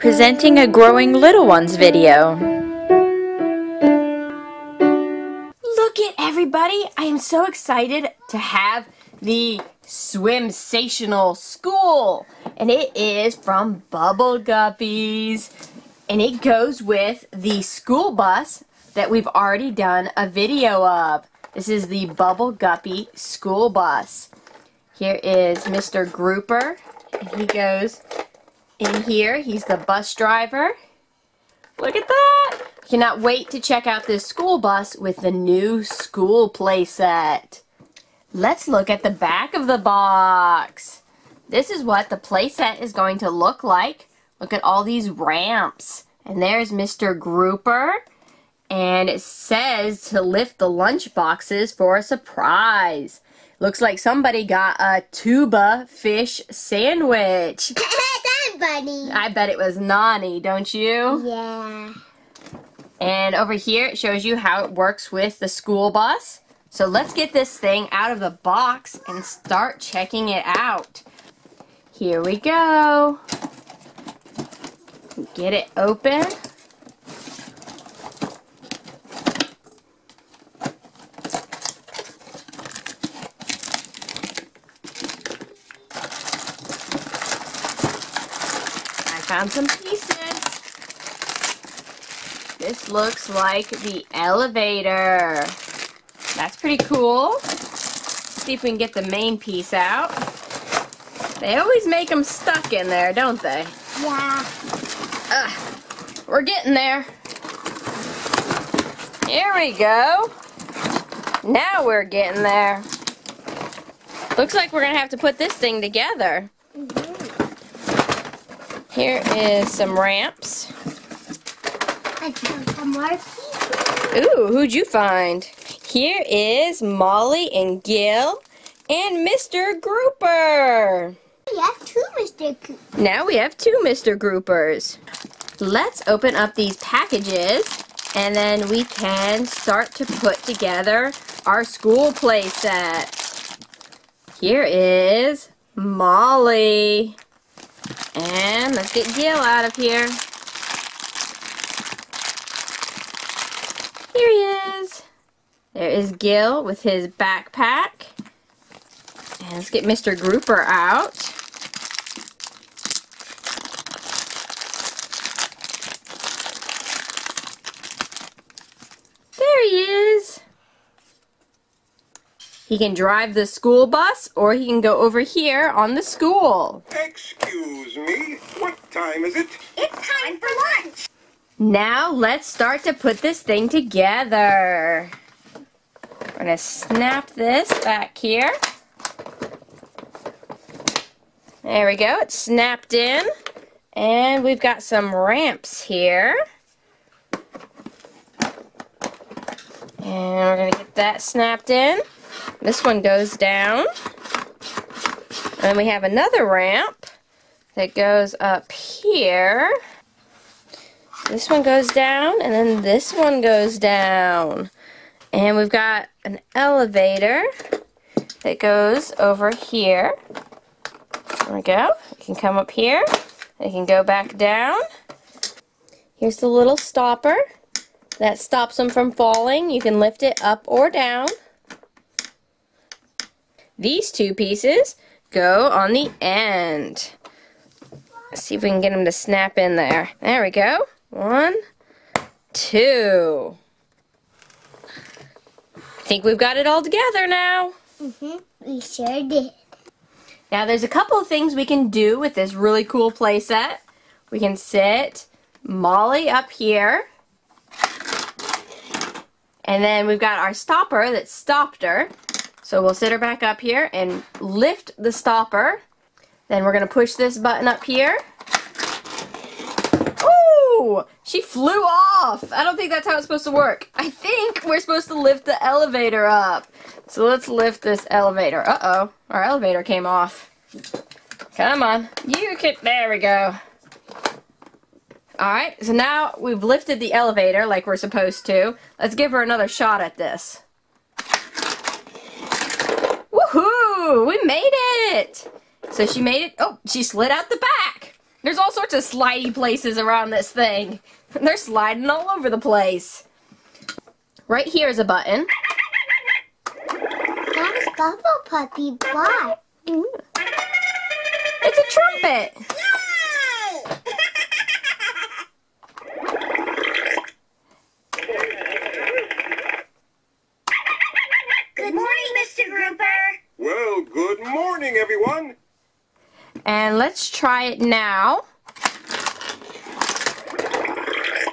presenting a Growing Little Ones video. Look at everybody! I am so excited to have the Swimsational School. And it is from Bubble Guppies. And it goes with the school bus that we've already done a video of. This is the Bubble Guppy school bus. Here is Mr. Grouper. And he goes in here. He's the bus driver. Look at that! Cannot wait to check out this school bus with the new school playset. Let's look at the back of the box. This is what the playset is going to look like. Look at all these ramps. And there's Mr. Grouper. And it says to lift the lunch boxes for a surprise. Looks like somebody got a tuba fish sandwich. Funny. I bet it was Nonny, don't you? Yeah. And over here it shows you how it works with the school bus. So let's get this thing out of the box and start checking it out. Here we go. Get it open. I found some pieces. This looks like the elevator. That's pretty cool. Let's see if we can get the main piece out. They always make them stuck in there, don't they? Yeah. Ugh. We're getting there. Here we go. Now we're getting there. Looks like we're going to have to put this thing together. Here is some ramps. I found some more pieces. Ooh, who'd you find? Here is Molly and Gil and Mr. Grouper. We have two Mr. Coop. Now we have two Mr. Groupers. Let's open up these packages and then we can start to put together our school play set. Here is Molly. And let's get Gil out of here. Here he is. There is Gil with his backpack. And let's get Mr. Grouper out. There he is. He can drive the school bus or he can go over here on the school. Excuse me, what time is it? It's time for lunch. Now let's start to put this thing together. We're going to snap this back here. There we go, it's snapped in. And we've got some ramps here. And we're going to get that snapped in. This one goes down. And we have another ramp that goes up here. This one goes down, and then this one goes down. And we've got an elevator that goes over here. There we go. You can come up here. You can go back down. Here's the little stopper that stops them from falling. You can lift it up or down. These two pieces go on the end. Let's see if we can get them to snap in there. There we go. One, two. I Think we've got it all together now. Mm-hmm. We sure did. Now there's a couple of things we can do with this really cool playset. We can sit Molly up here. And then we've got our stopper that stopped her. So we'll sit her back up here and lift the stopper. Then we're going to push this button up here. Ooh! She flew off! I don't think that's how it's supposed to work. I think we're supposed to lift the elevator up. So let's lift this elevator. Uh-oh. Our elevator came off. Come on. You can... There we go. Alright, so now we've lifted the elevator like we're supposed to. Let's give her another shot at this. Woohoo! We made it! So she made it. Oh, she slid out the back. There's all sorts of slidey places around this thing. They're sliding all over the place. Right here is a button. That's Bubble Puppy Bot. It's a trumpet. Yay! Good morning, Mr. Grouper. Well, good morning, everyone. And let's try it now.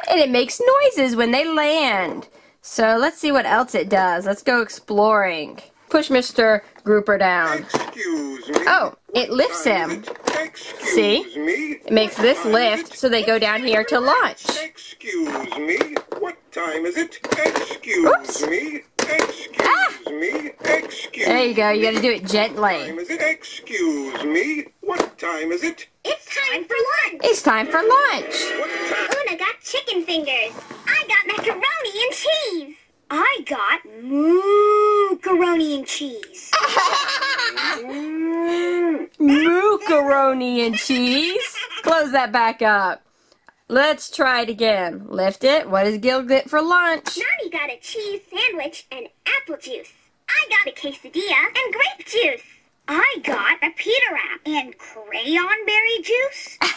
And it makes noises when they land. So let's see what else it does. Let's go exploring. Push Mr. Grouper down. Excuse me. Oh, it lifts him. Excuse See? me. It makes this lift so they go down here to launch. Excuse me. What time is it? Excuse Oops. me. Excuse Ah. me. Excuse There you go. You gotta do it What gently. time is it? Excuse me. What time is it? It's time for lunch. It's time for lunch. What time? Oona got chicken fingers. I got macaroni and cheese. I got macaroni and cheese. Macaroni and cheese. Close that back up. Let's try it again. Lift it. What does Gil get for lunch? Nonny got a cheese sandwich and apple juice. I got a quesadilla and grape juice. I got a pita wrap and crayon berry juice.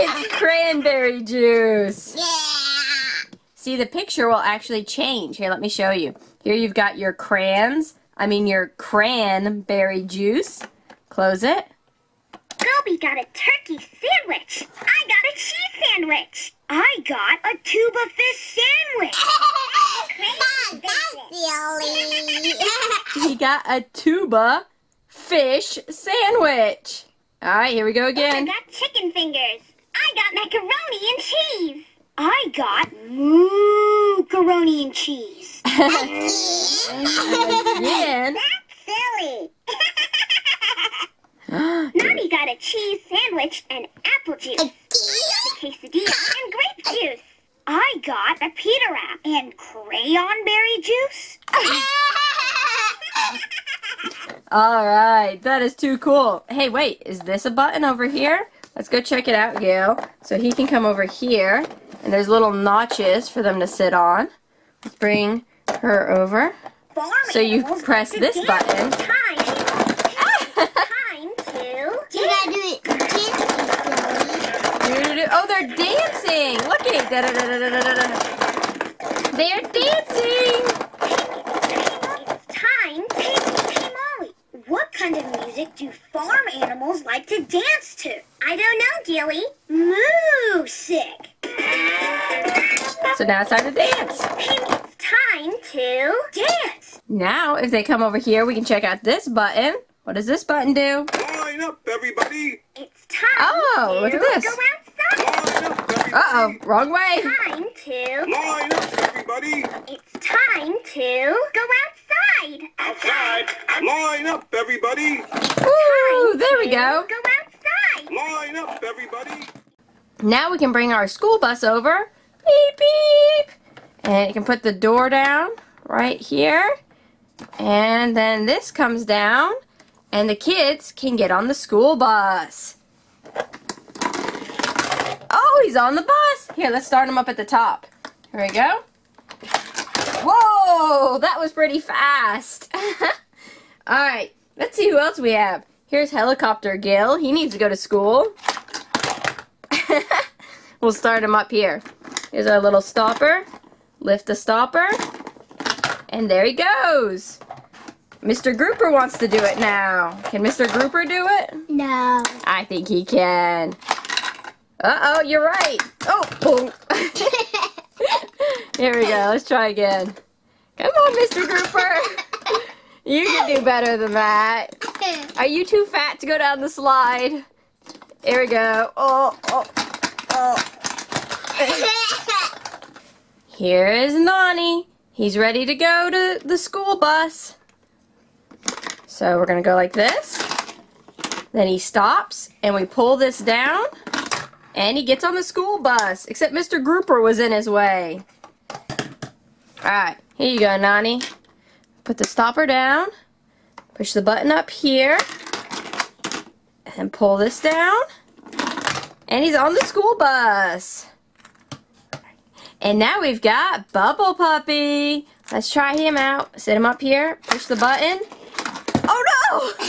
It's cranberry juice. yeah. See, the picture will actually change. Here, let me show you. Here you've got your crayons. I mean your cranberry juice. Close it. Goby got a turkey sandwich. I got a cheese sandwich. I got a tuba fish sandwich. That's silly. He got a tuba fish sandwich. All right, here we go again. I again. got chicken fingers. I got macaroni and cheese. I got macaroni and cheese. Again. That's silly. Nonny got a cheese sandwich and apple juice. A quesadilla and grape juice. I got a pita wrap and crayon berry juice. All right, that is too cool. Hey, wait, is this a button over here? Let's go check it out, Gail. So he can come over here, and there's little notches for them to sit on. Let's bring her over. So you press this button. Time. Time to. You gotta do it They're dancing! Look at it! They're dancing! Time. Hey, hey, Molly. What kind of music do farm animals like to dance to? I don't know, Gilly. Music. So now it's time to dance. It's time to dance. Now, if they come over here, we can check out this button. What does this button do? Line up, everybody. It's time Oh, to look at this. Go outside. Line up, everybody. Uh-oh, wrong way. Time to. Line up, everybody. It's time to go outside. Outside. Line up, everybody. Ooh, there we go. Go outside. Line up, everybody. Now we can bring our school bus over. Beep, beep. And you can put the door down right here. And then this comes down. And the kids can get on the school bus. Oh, he's on the bus. Here, let's start him up at the top. Here we go. Whoa, that was pretty fast. All right, let's see who else we have. Here's Helicopter Gil. He needs to go to school. we'll start him up here. Here's our little stopper. Lift the stopper. And there he goes. Mr. Grouper wants to do it now. Can Mr. Grouper do it? No. I think he can. Uh-oh, you're right. Oh, boom. Here we go. Let's try again. Come on, Mr. Grouper. You can do better than that. Are you too fat to go down the slide? Here we go. Oh, oh, oh. Here is Nonny. He's ready to go to the school bus. So we're going to go like this. Then he stops and we pull this down and he gets on the school bus. Except Mr. Grouper was in his way. Alright, here you go, Nonny. Put the stopper down. Push the button up here. And pull this down. And he's on the school bus. And now we've got Bubble Puppy. Let's try him out. Sit him up here. Push the button. Oh no!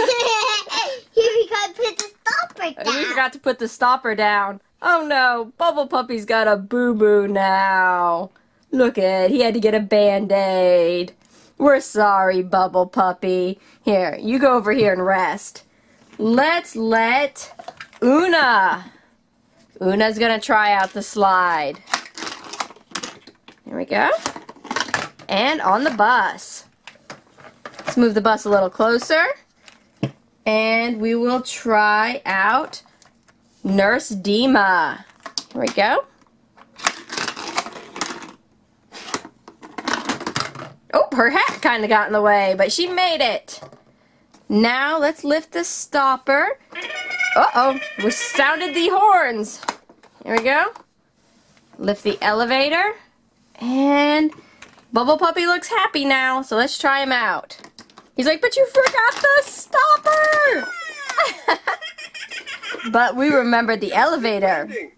Here we go, put the stopper We down. forgot to put the stopper down. Oh no, Bubble Puppy's got a boo-boo now. Look at, he had to get a band-aid. We're sorry, Bubble Puppy. Here, you go over here and rest. Let's let Oona. Oona's gonna try out the slide. There we go. And on the bus. Let's move the bus a little closer. And we will try out Nurse Deema. Here we go. Oh, her hat kind of got in the way, but she made it. Now let's lift the stopper. Uh-oh, we sounded the horns. Here we go. Lift the elevator. And Bubble Puppy looks happy now, so let's try him out. He's like, but you forgot the stopper! but we remembered the elevator. Landing.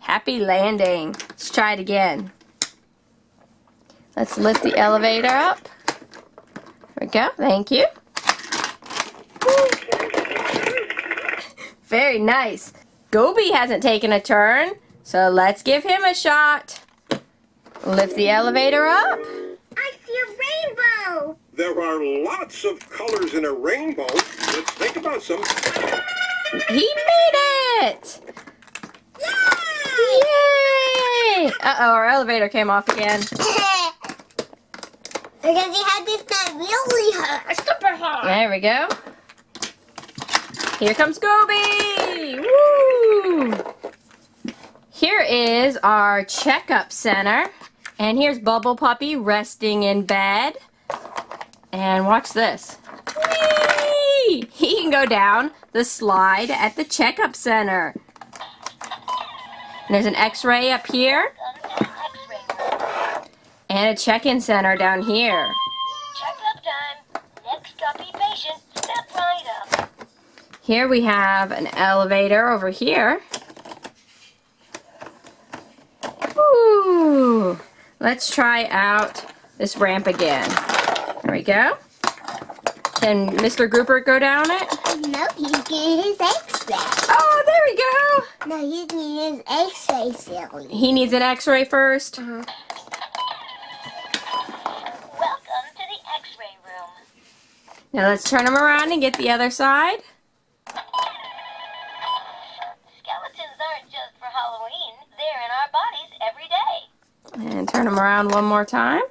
Happy landing. Let's try it again. Let's lift the elevator up. There we go. Thank you. Very nice. Goby hasn't taken a turn, so let's give him a shot. Lift the elevator up. I see a rainbow. There are lots of colors in a rainbow. Let's think about some. He made it! Yay! Uh-oh, our elevator came off again. because he had this that really hurt. Super hard. There we go. Here comes Goby! Woo! Here is our checkup center. And here's Bubble Puppy resting in bed. And watch this. Whee! He can go down the slide at the checkup center. And there's an x-ray up here. And a check-in center down here. Checkup time. Next copy patient. Step right up. Here we have an elevator over here. Ooh. Let's try out this ramp again. There we go. Can Mr. Grouper go down it? No, he's getting his x-ray. Oh, there we go. No, he's getting his x-ray, silly. He needs an x-ray first. Uh-huh. Welcome to the X-ray room. Now let's turn him around and get the other side. Skeletons aren't just for Halloween. They're in our bodies every day. And turn him around one more time.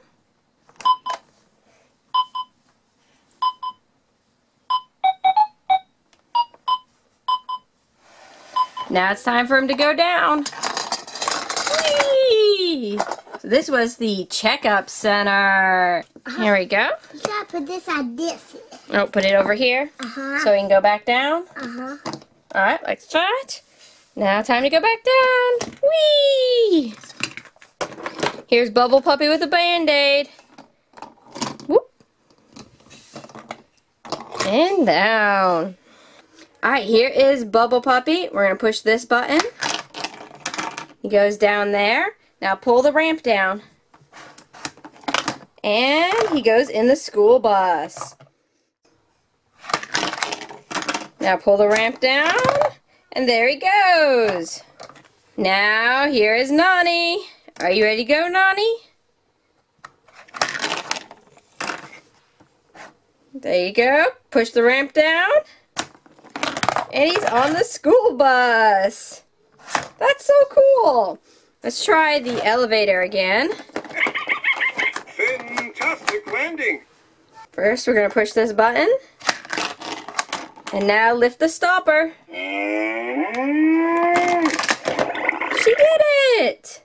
Now it's time for him to go down. Whee! So this was the checkup center. Here we go. You gotta put this on this. Oh, put it over here Uh-huh. so we can go back down. Uh-huh. All right, like that. Now time to go back down. Whee! Here's Bubble Puppy with a band-aid. Whoop. And down. All right, here is Bubble Puppy. We're going to push this button. He goes down there. Now pull the ramp down. And he goes in the school bus. Now pull the ramp down. And there he goes. Now here is Nonny. Are you ready to go, Nonny? There you go. Push the ramp down. And he's on the school bus. That's so cool. Let's try the elevator again. Fantastic landing. First, we're going to push this button. And now lift the stopper. She did it!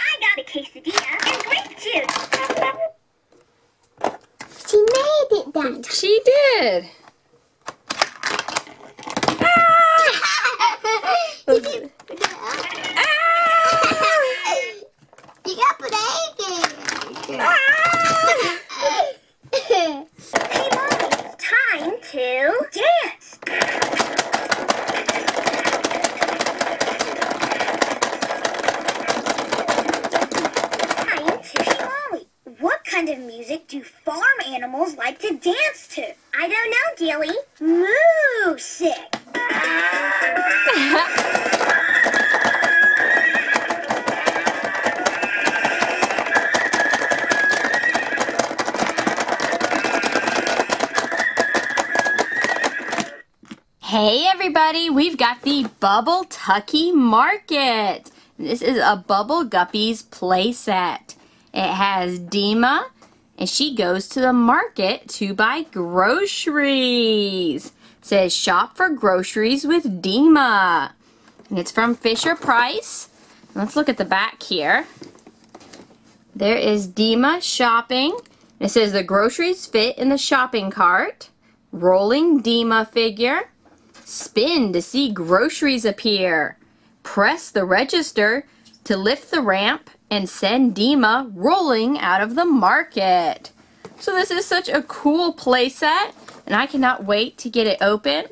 I got a quesadilla and grape juice. She made it that time. She did. you got put egg in. hey, Mommy, time to dance. Time to, hey, Mommy, what kind of music do farm animals like to dance? The Bubbletucky Market. This is a Bubble Guppies playset. It has Deema, and she goes to the market to buy groceries. It says shop for groceries with Deema. And it's from Fisher Price. Let's look at the back here. There is Deema shopping. It says the groceries fit in the shopping cart. Rolling Deema figure. Spin to see groceries appear. Press the register to lift the ramp and send Deema rolling out of the market. So this is such a cool playset and I cannot wait to get it open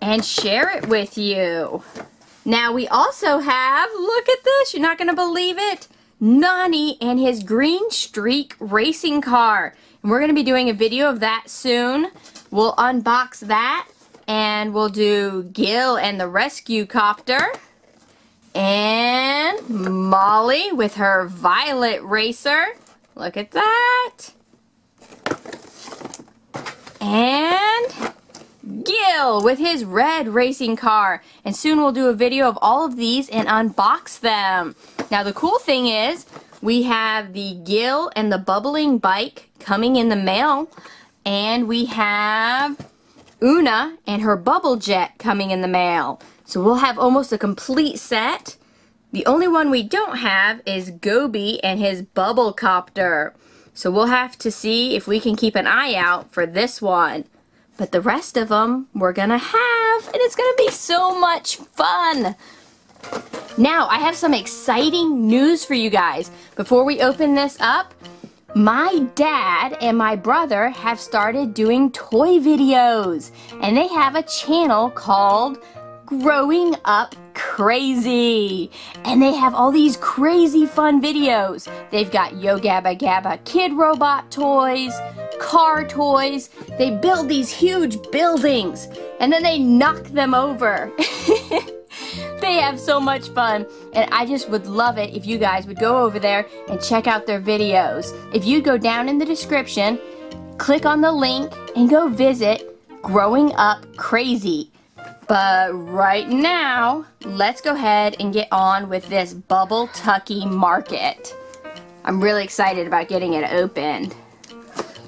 and share it with you. Now we also have, look at this, you're not going to believe it, Nonny and his Green Streak racing car. And we're going to be doing a video of that soon. We'll unbox that and we'll do Gil and the rescue copter. And Molly with her violet racer. Look at that. And Gil with his red racing car. And soon we'll do a video of all of these and unbox them. Now the cool thing is we have the Gil and the bubbling bike coming in the mail. And we have Oona and her bubble jet coming in the mail. So we'll have almost a complete set. The only one we don't have is Goby and his bubble copter. So we'll have to see if we can keep an eye out for this one. But the rest of them we're gonna have, and it's gonna be so much fun. Now, I have some exciting news for you guys. Before we open this up, my dad and my brother have started doing toy videos, and they have a channel called Growing Up Crazy. And they have all these crazy fun videos. They've got Yo Gabba Gabba kid robot toys, car toys. They build these huge buildings, and then they knock them over. they have so much fun and I just would love it if you guys would go over there and check out their videos. If you go down in the description, click on the link and go visit Growing Up Crazy. But right now, let's go ahead and get on with this Bubbletucky Market. I'm really excited about getting it opened.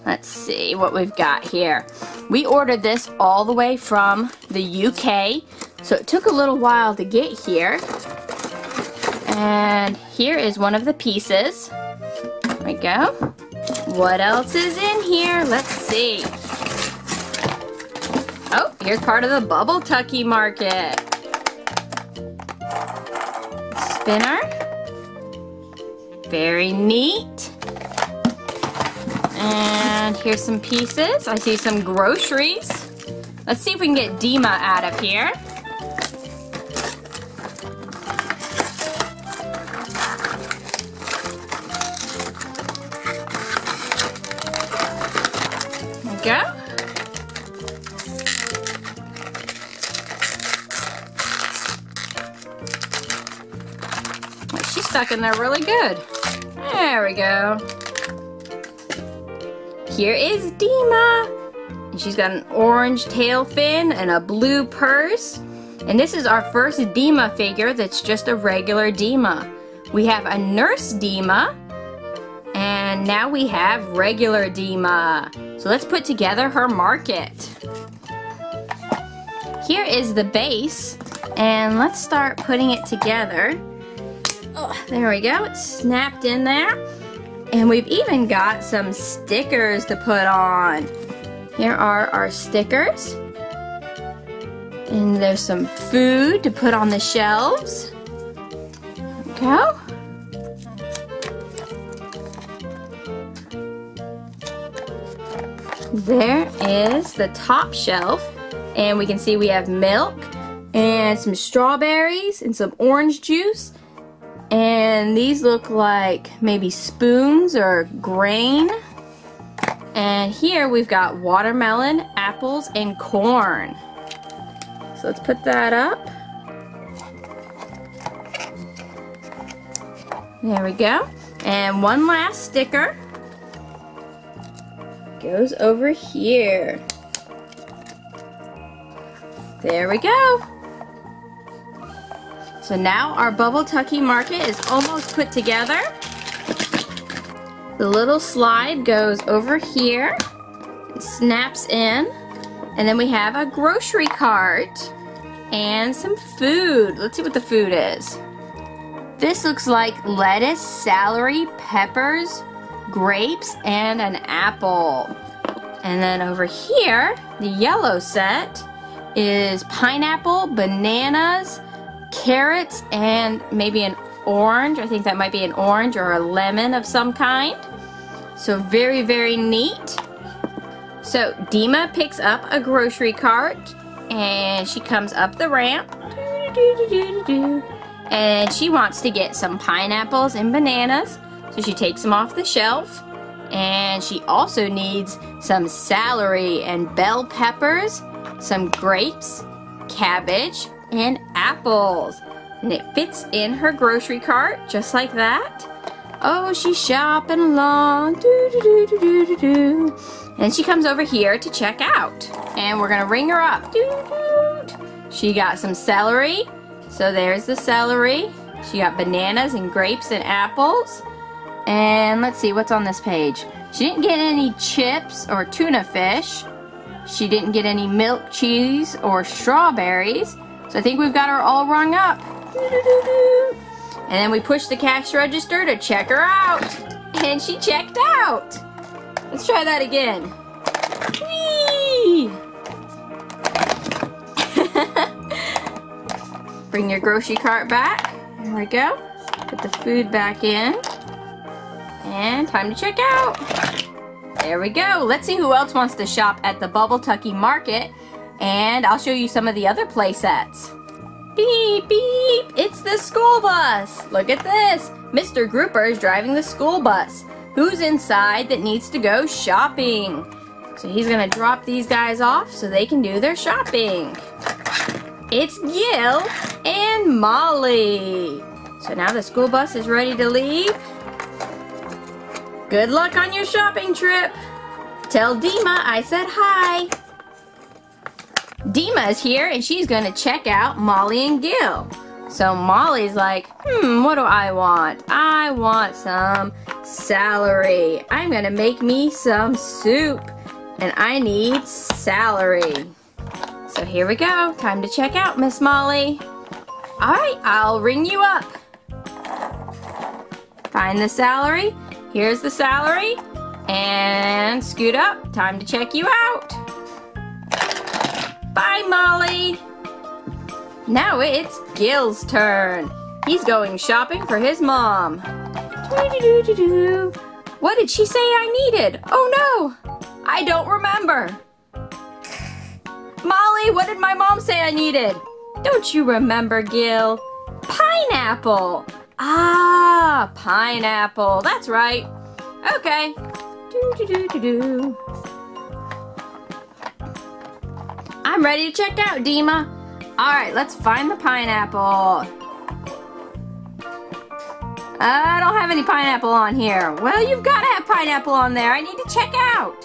Let's see what we've got here. We ordered this all the way from the UK, so it took a little while to get here. And here is one of the pieces. There we go. What else is in here? Let's see. Oh, here's part of the Bubbletucky Market. Spinner. Very neat. And here's some pieces. I see some groceries. Let's see if we can get Deema out of here. Go. She's stuck in there really good. There we go. Here is Deema. She's got an orange tail fin and a blue purse. And this is our first Deema figure that's just a regular Deema. We have a nurse Deema. And now we have regular Deema. So let's put together her market. Here is the base. And let's start putting it together. Oh, there we go. It's snapped in there. And we've even got some stickers to put on. Here are our stickers. And there's some food to put on the shelves. Go. There is the top shelf. And we can see we have milk and some strawberries and some orange juice and these look like maybe spoons or grain. And here we've got watermelon, apples, and corn. So let's put that up. There we go. And one last sticker goes over here. There we go. So now our Bubbletucky market is almost put together. The little slide goes over here, snaps in, and then we have a grocery cart and some food. Let's see what the food is. This looks like lettuce, celery, peppers, grapes, and an apple. And then over here, the yellow set is pineapple, bananas, carrots, and maybe an orange. I think that might be an orange or a lemon of some kind. So very, very neat. So Deema picks up a grocery cart and she comes up the ramp. And she wants to get some pineapples and bananas. So she takes them off the shelf. And she also needs some celery and bell peppers, some grapes, cabbage, and apples. And it fits in her grocery cart just like that. Oh, she's shopping along. Doo, doo, doo, doo, doo, doo. And she comes over here to check out. And we're going to ring her up. Doo, doo. She got some celery. So there's the celery. She got bananas and grapes and apples. And let's see what's on this page. She didn't get any chips or tuna fish. She didn't get any milk cheese or strawberries. So I think we've got her all rung up. And then we push the cash register to check her out. And she checked out. Let's try that again. Whee! Bring your grocery cart back. There we go. Put the food back in. And time to check out. There we go. Let's see who else wants to shop at the Bubbletucky Market. And I'll show you some of the other play sets. Beep, beep, it's the school bus. Look at this. Mr. Grouper is driving the school bus. Who's inside that needs to go shopping? So he's gonna drop these guys off so they can do their shopping. It's Gil and Molly. So now the school bus is ready to leave. Good luck on your shopping trip. Tell Deema I said hi. Deema is here and she's gonna check out Molly and Gil. So Molly's like, hmm, what do I want? I want some celery. I'm gonna make me some soup and I need celery. So here we go. Time to check out Miss Molly. All right, I'll ring you up. Find the celery. Here's the salary. And scoot up. Time to check you out. Bye, Molly. Now it's Gil's turn. He's going shopping for his mom. What did she say I needed? Oh no, I don't remember. Molly, what did my mom say I needed? Don't you remember, Gil? Pineapple. Ah, pineapple. That's right. Okay. Do, do, do, do, do. I'm ready to check out, Deema. All right, let's find the pineapple. I don't have any pineapple on here. Well, you've got to have pineapple on there. I need to check out.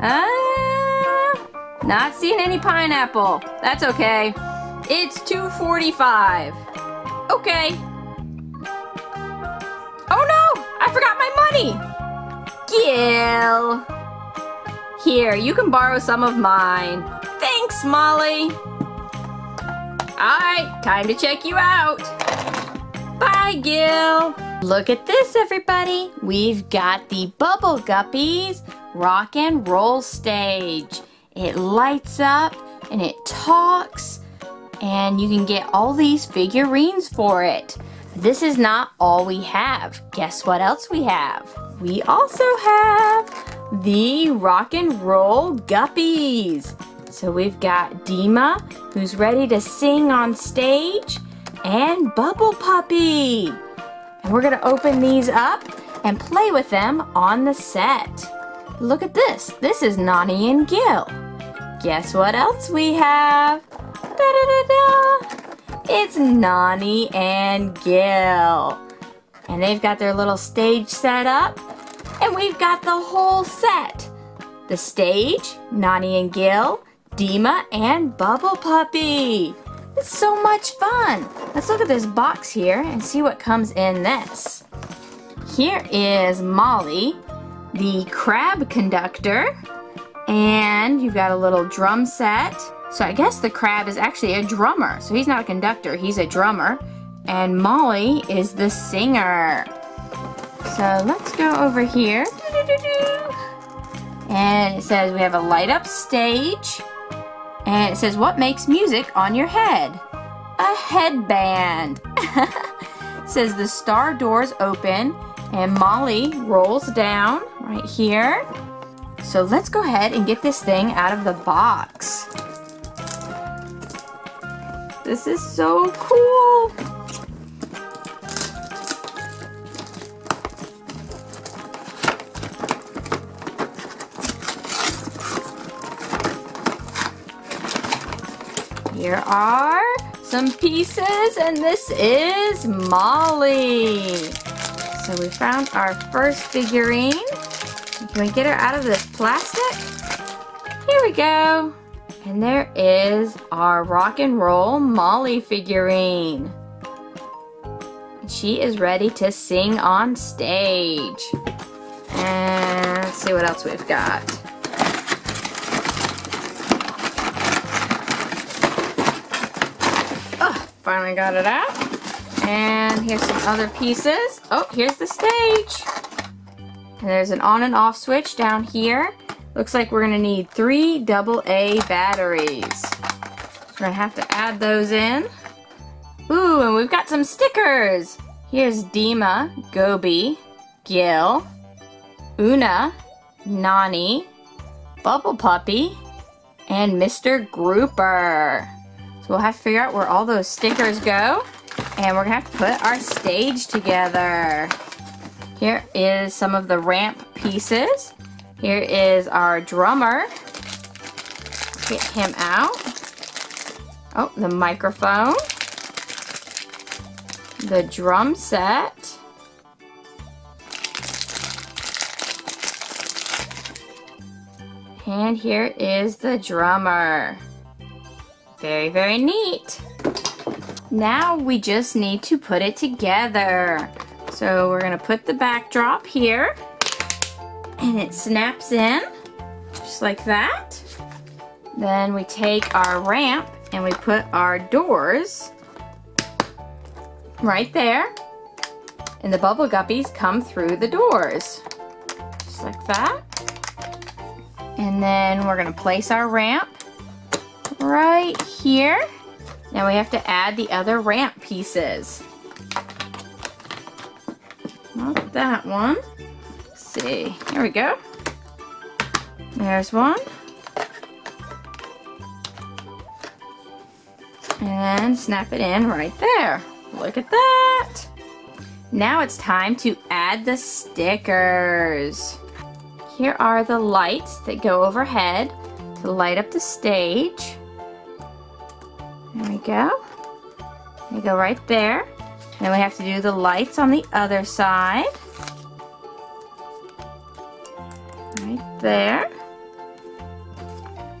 Uh, not seeing any pineapple. That's okay. It's 2.45. Okay. Oh no, I forgot my money. Gil. Here, you can borrow some of mine. Thanks, Molly. Alright, time to check you out. Bye, Gil. Look at this, everybody. We've got the Bubble Guppies rock and roll stage. It lights up and it talks and you can get all these figurines for it. This is not all we have. Guess what else we have? We also have the rock and roll guppies. So we've got Deema, who's ready to sing on stage, and Bubble Puppy. And we're gonna open these up and play with them on the set. Look at this. This is Nonny and Gil. Guess what else we have? Da-da-da-da. It's Nonny and Gil. And they've got their little stage set up. And we've got the whole set. The stage, Nonny and Gil, Deema, and Bubble Puppy. It's so much fun. Let's look at this box here and see what comes in this. Here is Molly, the crab conductor, and you've got a little drum set. So I guess the crab is actually a drummer. So he's not a conductor, he's a drummer. And Molly is the singer. So let's go over here. And it says we have a light up stage. And it says, what makes music on your head? A headband. says the star doors open and Molly rolls down right here. So let's go ahead and get this thing out of the box. This is so cool. Here are some pieces, and this is Molly. So we found our first figurine. Can we get her out of this plastic? Here we go. And there is our rock and roll Molly figurine. She is ready to sing on stage. And let's see what else we've got. Oh, finally got it out. And here's some other pieces. Oh, here's the stage. And there's an on and off switch down here. Looks like we're gonna need three double A batteries. We're gonna have to add those in. Ooh, and we've got some stickers. Here's Deema, Goby, Gil, Oona, Nonny, Bubble Puppy, and Mr. Grouper. So we'll have to figure out where all those stickers go. And we're gonna have to put our stage together. Here is some of the ramp pieces. Here is our drummer. Get him out. Oh, the microphone. The drum set. And here is the drummer. Very, very neat. Now we just need to put it together. So we're gonna put the backdrop here and it snaps in just like that. Then we take our ramp and we put our doors right there. And the bubble guppies come through the doors. Just like that. And then we're gonna place our ramp right here. Now we have to add the other ramp pieces. Not that one. See, here we go. There's one. And snap it in right there. Look at that. Now it's time to add the stickers. Here are the lights that go overhead to light up the stage. There we go. They go right there. Then we have to do the lights on the other side. Right there.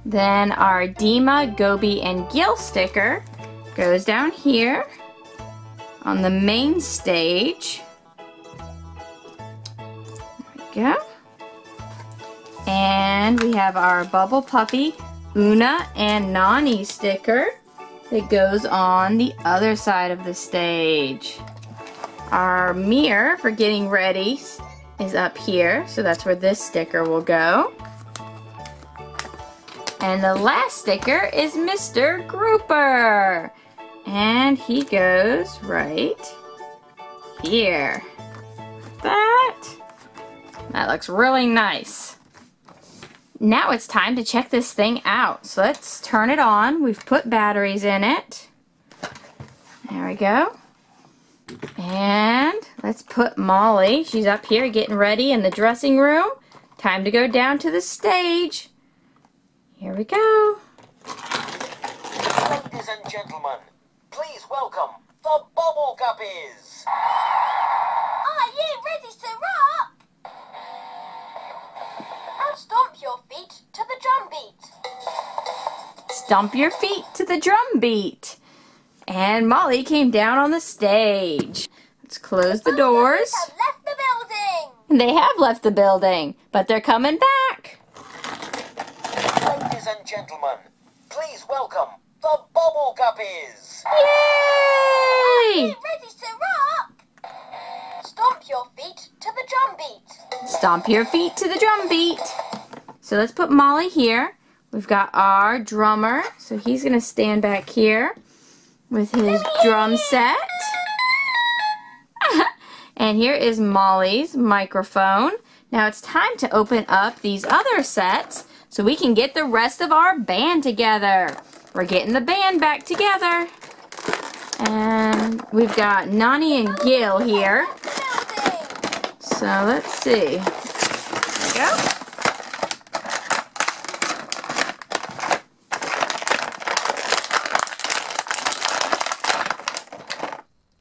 Then our Deema, Goby, and Gil sticker goes down here on the main stage. There we go. And we have our Bubble Puppy, Oona, and Nonny sticker that goes on the other side of the stage. Our mirror for getting ready is up here, so that's where this sticker will go. And the last sticker is Mr. Grouper. And he goes right here. That. That looks really nice. Now it's time to check this thing out. So let's turn it on. We've put batteries in it. There we go. And let's put Molly, she's up here getting ready in the dressing room Time to go down to the stage. Here we go. Ladies and gentlemen, please welcome the Bubble Guppies. Are you ready to rock? Now stomp your feet to the drum beat. Stomp your feet to the drum beat. And Molly came down on the stage. Let's close the doors. Left the building. They have left the building, but they're coming back. Ladies and gentlemen, please welcome the Bubble Guppies. Yay! Ready to rock? Stomp your feet to the drum beat. Stomp your feet to the drum beat. So let's put Molly here. We've got our drummer. So he's going to stand back here with his drum set. And here is Molly's microphone. Now it's time to open up these other sets so we can get the rest of our band together. We're getting the band back together. And we've got Nonny and Gil here. So let's see. Go.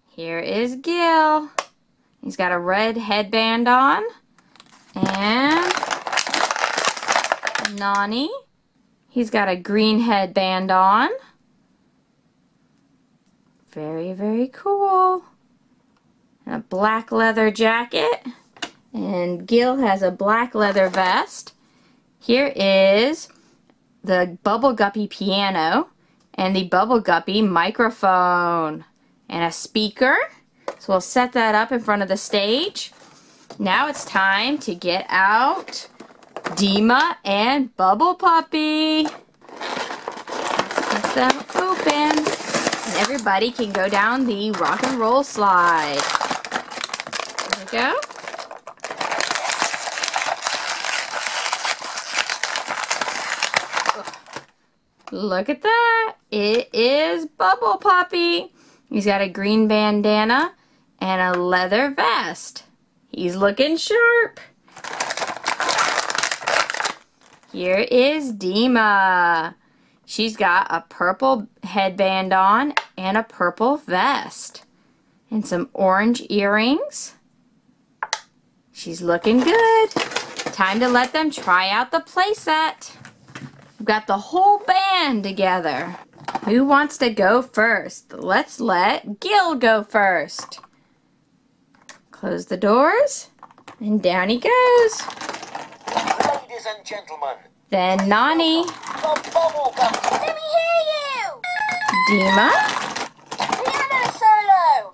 Here is Gil. He's got a red headband on. And Nonny. He's got a green headband on. Very, very cool and a black leather jacket. And Gil has a black leather vest. Here is the Bubble Guppy piano and the Bubble Guppy microphone and a speaker. So we'll set that up in front of the stage. Now it's time to get out Deema and Bubble Puppy. Let's get them open. And everybody can go down the rock and roll slide. There we go. Look at that. It is Bubble Puppy. He's got a green bandana and a leather vest. He's looking sharp. Here is Deema. She's got a purple headband on and a purple vest. And some orange earrings. She's looking good. Time to let them try out the playset. We've got the whole band together. Who wants to go first? Let's let Gil go first. Close the doors, and down he goes. Ladies and gentlemen, Then Nonny, the Bubble Guppies. Let me hear you. Deema, Piano solo.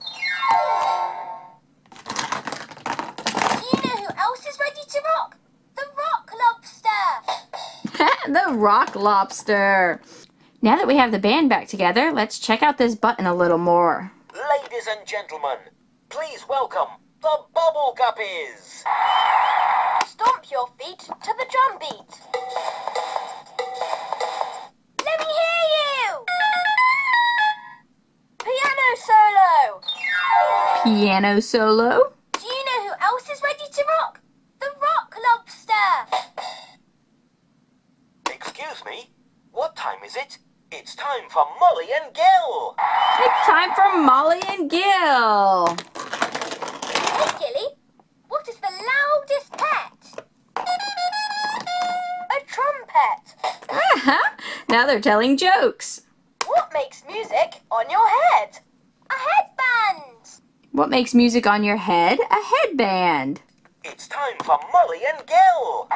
Do you know who else is ready to rock? The Rock Lobster. the Rock Lobster. Now that we have the band back together, let's check out this button a little more. Ladies and gentlemen, please welcome the Bubble Guppies. Stomp your feet to the drum beat. Let me hear you. Piano solo. Piano solo. Do you know who else is ready to rock? The Rock Lobster. Excuse me, what time is it? It's time for Molly and Gil. It's time for Molly and Gil. Now they're telling jokes. What makes music on your head? A headband. What makes music on your head? A headband. It's time for Molly and Gil.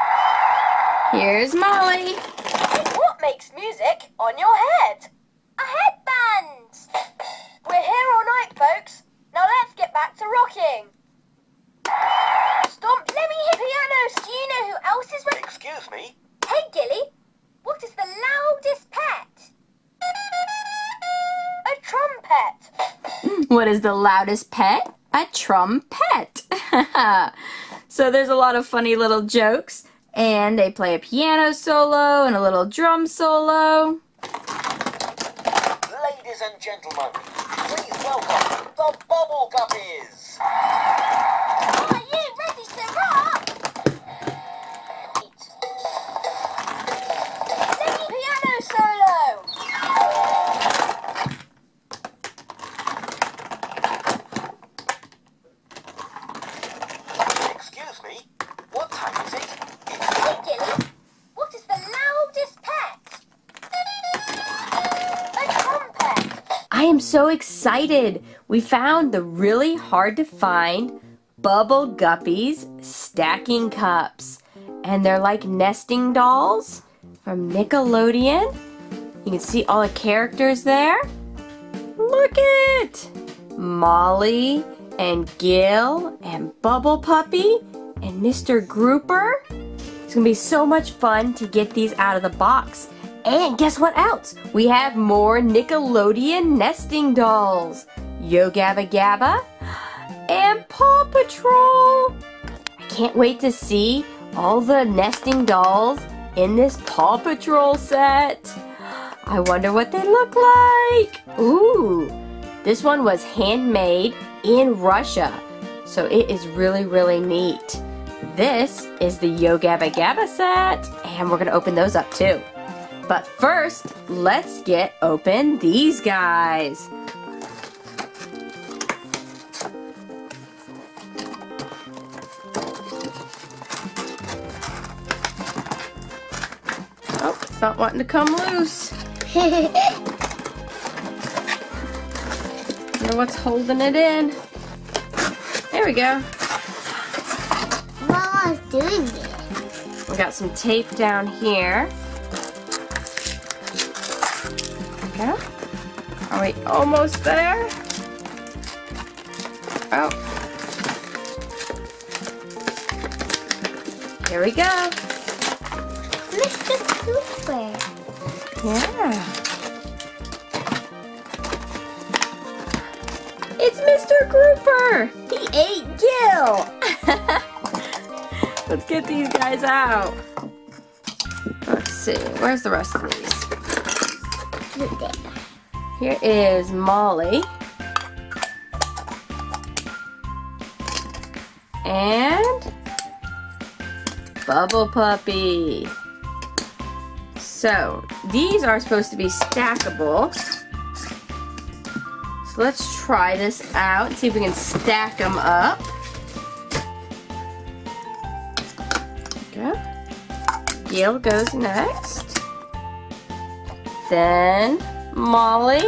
Here's Molly. What makes music on your head? The loudest pet? A trumpet. so there's a lot of funny little jokes. And they play a piano solo and a little drum solo. ladies and gentlemen, please welcome the Bubble Guppies. So excited. We found the really hard to find Bubble Guppies stacking cups. And they're like nesting dolls from Nickelodeon. You can see all the characters there. Look it! Molly and Gil and Bubble Puppy and Mr. Grouper. It's gonna be so much fun to get these out of the box. And guess what else? We have more Nickelodeon nesting dolls. Yo Gabba Gabba and Paw Patrol. I can't wait to see all the nesting dolls in this Paw Patrol set. I wonder what they look like. Ooh, this one was handmade in Russia. So it is really, really neat. This is the Yo Gabba Gabba set, and we're gonna open those up too. But first, let's get open these guys. Oh, it's not wanting to come loose. Wonder what's holding it in. There we go. Mama's doing it. We got some tape down here. There. Are we almost there? Oh. Here we go. Mr. Cooper. Yeah. It's Mr. Grouper! He ate Gil! Let's get these guys out. Let's see, where's the rest of these? Here is Molly. And Bubble Puppy. So, these are supposed to be stackable. So let's try this out see if we can stack them up. Go. Gil goes next. Then Molly.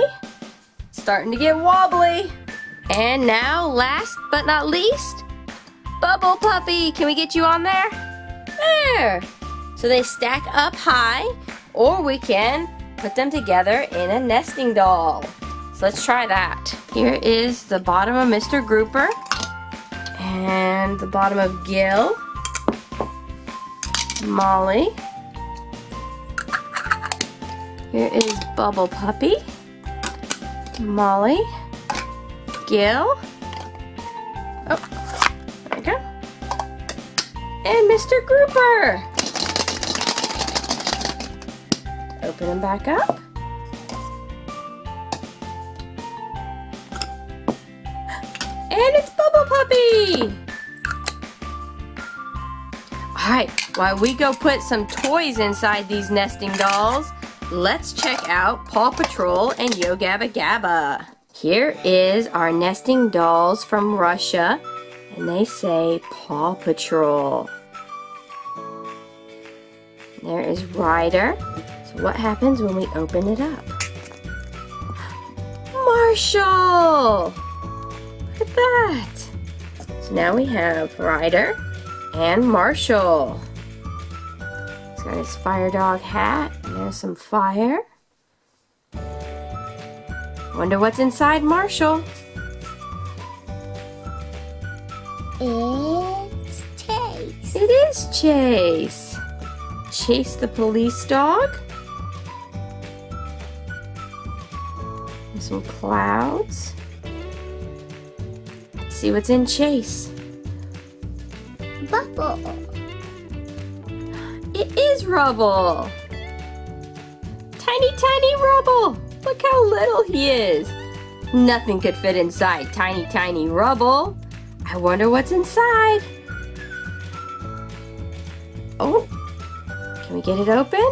Starting to get wobbly. And now, last but not least, Bubble Puppy. Can we get you on there? There. So they stack up high, or we can put them together in a nesting doll. So let's try that. Here is the bottom of Mr. Grouper, and the bottom of Gil, Molly. Here is Bubble Puppy, Molly, Gil. Oh, there we go. And Mr. Grouper. Open them back up. And it's Bubble Puppy! Alright, while we go put some toys inside these nesting dolls, let's check out Paw Patrol and Yo Gabba Gabba. Here is our nesting dolls from Russia, and they say Paw Patrol. There is Ryder. So what happens when we open it up? Marshall! Look at that! So now we have Ryder and Marshall. He's got his fire dog hat, and there's some fire. Wonder what's inside Marshall. It's Chase. It is Chase. Chase the police dog. Some clouds. Let's see what's in Chase. Bubble. It is Rubble. Tiny, tiny Rubble. Look how little he is. Nothing could fit inside tiny, tiny Rubble. I wonder what's inside. Oh, can we get it open?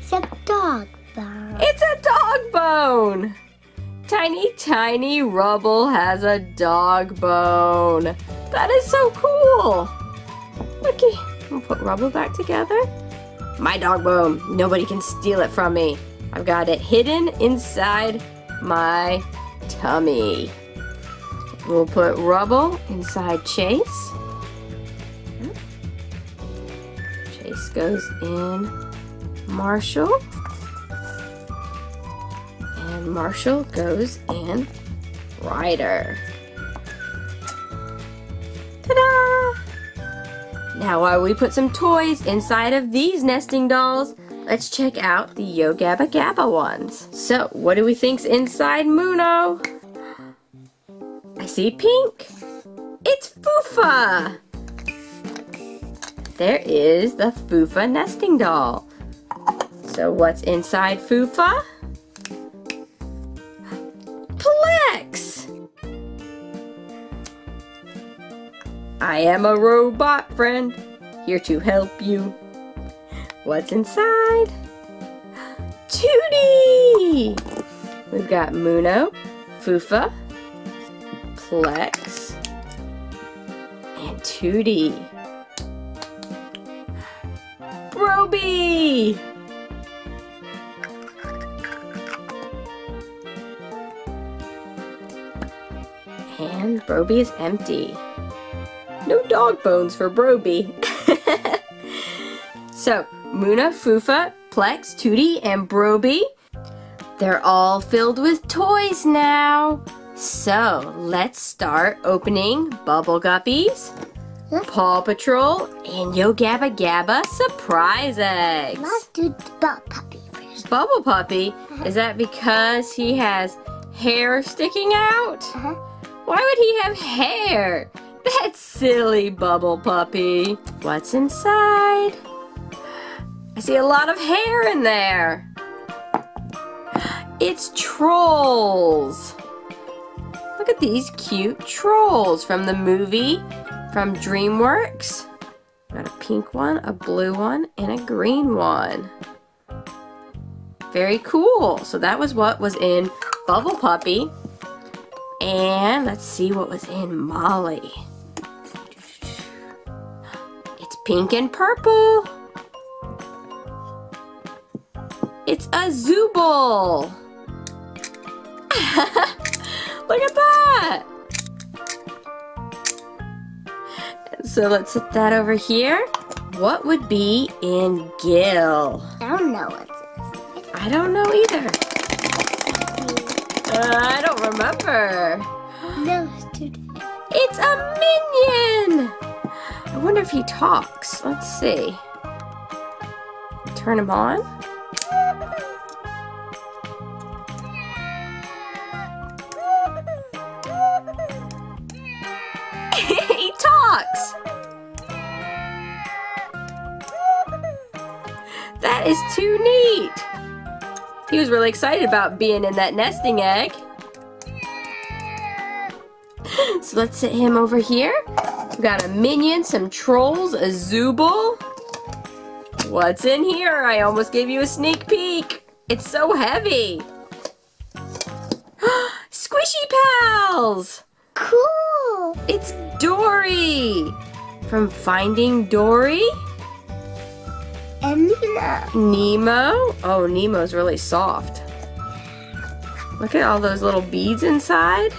It's a dog bone. It's a dog bone! Tiny, tiny Rubble has a dog bone. That is so cool. Looky, we'll put Rubble back together. My dog bone. Nobody can steal it from me. I've got it hidden inside my tummy. We'll put Rubble inside Chase. Chase goes in Marshall. And Marshall goes in Ryder. Ta-da! Now while we put some toys inside of these nesting dolls, let's check out the Yo Gabba Gabba ones. So, what do we think's inside Muno? I see pink. It's Foofa. There is the Foofa nesting doll. So what's inside Foofa? Plex. I am a robot friend, here to help you. What's inside? Toodee! We've got Muno, Foofa, Plex, and Toodee. Brobee! And Brobee is empty. No dog bones for Brobee. so, Muno, Foofa, Plex, Toodee, and Broby, they're all filled with toys now. So, let's start opening Bubble Guppies, Paw Patrol, and Yo Gabba Gabba surprise eggs. Let's do bubble puppy first. Bubble Puppy, is that because he has hair sticking out? Uh-huh. Why would he have hair? That silly, Bubble Puppy. What's inside? I see a lot of hair in there. It's trolls. Look at these cute trolls from the movie from DreamWorks. Got a pink one, a blue one, and a green one. Very cool. So that was what was in Bubble Puppy. And let's see what was in Molly. It's pink and purple. It's a Zooble. Look at that. So let's set that over here. What would be in Gil? I don't know what this is. I don't know either. I don't remember. No, it's too It's a minion! I wonder if he talks. Let's see. Turn him on. he talks! That is too neat! He was really excited about being in that nesting egg. So let's sit him over here. We've got a minion, some trolls, a Zooble. What's in here? I almost gave you a sneak peek. It's so heavy. Squishy Pals! Cool. It's Dory! From Finding Dory? And Nina. Nemo? Oh, Nemo's really soft. Look at all those little beads inside.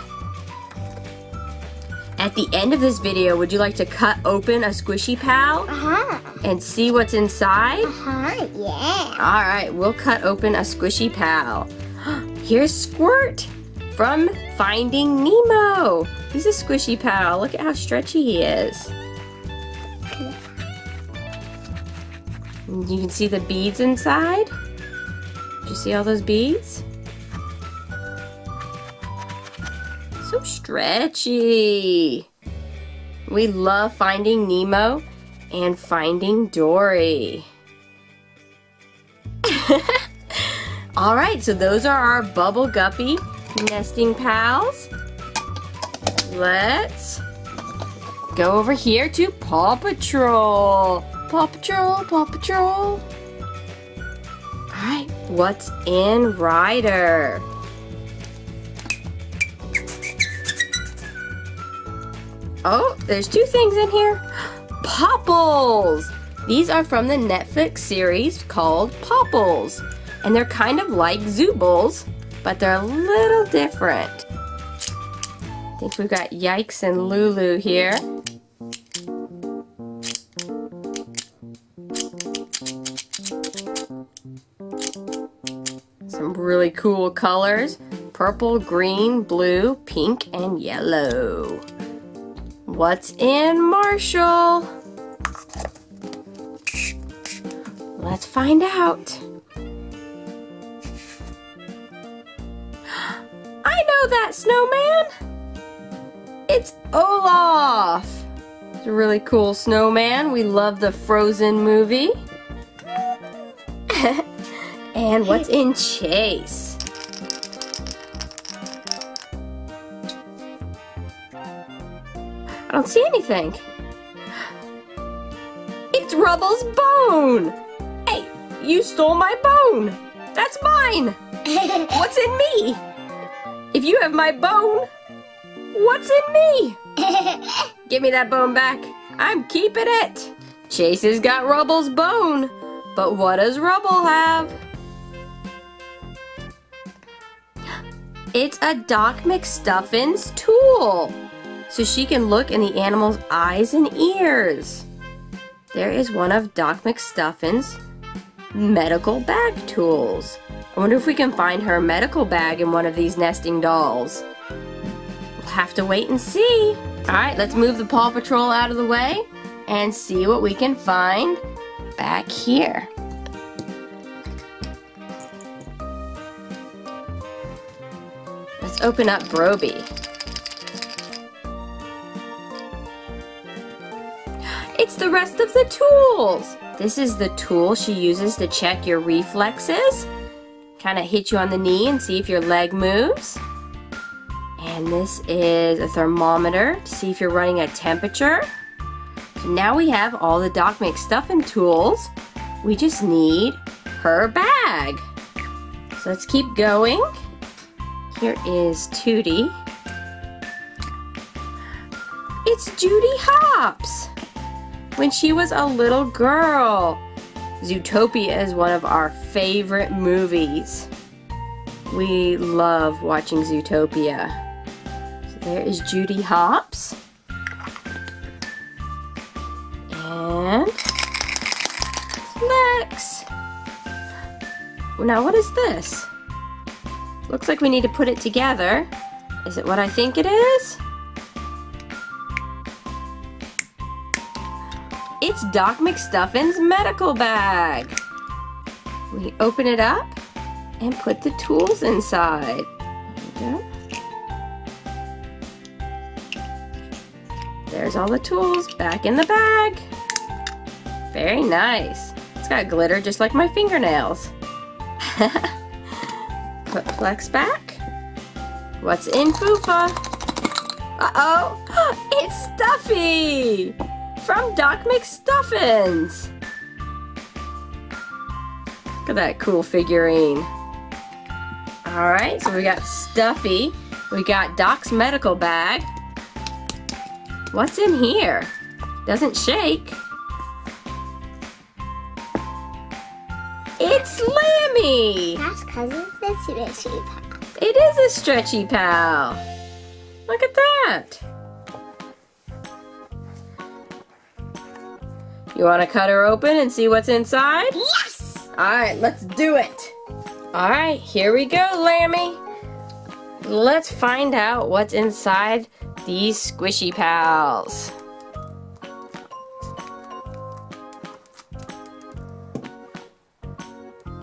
At the end of this video, would you like to cut open a Squishy Pal Uh-huh. and see what's inside? Uh-huh, yeah. All right, we'll cut open a Squishy Pal. Here's Squirt from Finding Nemo. He's a Squishy Pal. Look at how stretchy he is. You can see the beads inside. Did you see all those beads? So stretchy. We love Finding Nemo and Finding Dory. All right, so those are our Bubble Guppy nesting pals. Let's go over here to Paw Patrol. Paw Patrol, Paw Patrol. All right, what's in Ryder? Oh, there's two things in here. Popples! These are from the Netflix series called Popples. And they're kind of like Zoobles, but they're a little different. I think we've got Yikes and Lulu here. Really cool colors. Purple, green, blue, pink, and yellow. What's in Marshall? Let's find out. I know that snowman. It's Olaf. It's a really cool snowman. We love the Frozen movie. and what's in Chase? I don't see anything. It's Rubble's bone! Hey, you stole my bone! That's mine! What's in me? If you have my bone, what's in me? Give me that bone back. I'm keeping it. Chase has got Rubble's bone, but what does Rubble have? It's a Doc McStuffins tool, so she can look in the animal's eyes and ears. There is one of Doc McStuffins' medical bag tools. I wonder if we can find her medical bag in one of these nesting dolls. We'll have to wait and see. Alright, let's move the Paw Patrol out of the way and see what we can find back here. Open up Brobee. It's the rest of the tools. This is the tool she uses to check your reflexes. Kind of hit you on the knee and see if your leg moves. And this is a thermometer to see if you're running a temperature. So now we have all the Doc McStuffin tools. We just need her bag. So let's keep going. Here is Toodee. It's Judy Hopps. When she was a little girl. Zootopia is one of our favorite movies. We love watching Zootopia. So there is Judy Hopps. And Lex. Now what is this? Looks like we need to put it together. Is it what I think it is? It's Doc McStuffin's medical bag. We open it up and put the tools inside. There's all the tools back in the bag. Very nice. It's got glitter just like my fingernails. Put Plex back. What's in Foofa? Uh-oh! It's Stuffy! From Doc McStuffins! Look at that cool figurine. Alright, so we got Stuffy. We got Doc's medical bag. What's in here? Doesn't shake. It's Lammy! That's because the stretchy pal. It is a stretchy pal. Look at that. You want to cut her open and see what's inside? Yes! Alright, let's do it. Alright, here we go, Lammy. Let's find out what's inside these squishy pals.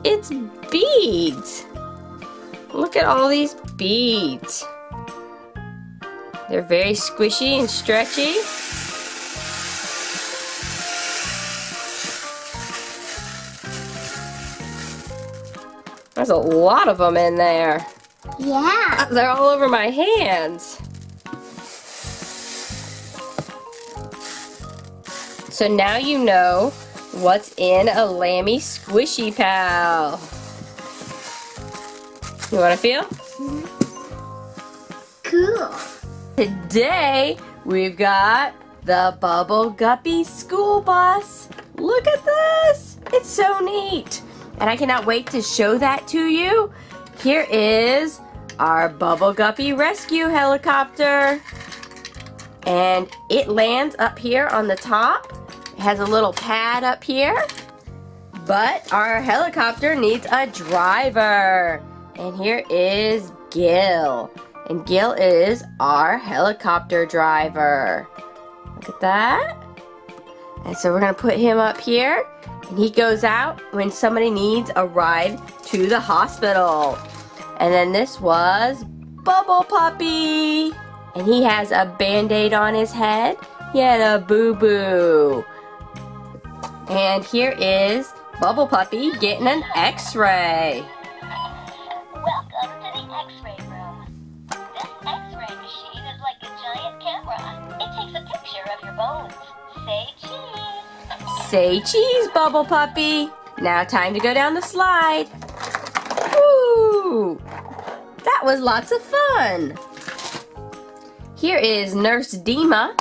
It's beads. Look at all these beads. They're very squishy and stretchy. There's a lot of them in there. Yeah. Uh, they're all over my hands. So now you know what's in a Lammy Squishy Pal. You want to feel? Cool. Today we've got the Bubble Guppy School Bus. Look at this! It's so neat. and I cannot wait to show that to you. Here is our Bubble Guppy Rescue Helicopter. And it lands up here on the top. It has a little pad up here. But our helicopter needs a driver. And here is Gil. And Gil is our helicopter driver. Look at that. And so we're going to put him up here. And he goes out when somebody needs a ride to the hospital. And then this was Bubble Puppy. And he has a band-aid on his head. He had a boo-boo. And here is Bubble Puppy getting an x-ray. Say cheese, Bubble Puppy. Now time to go down the slide. Woo! That was lots of fun. Here is Nurse Deema,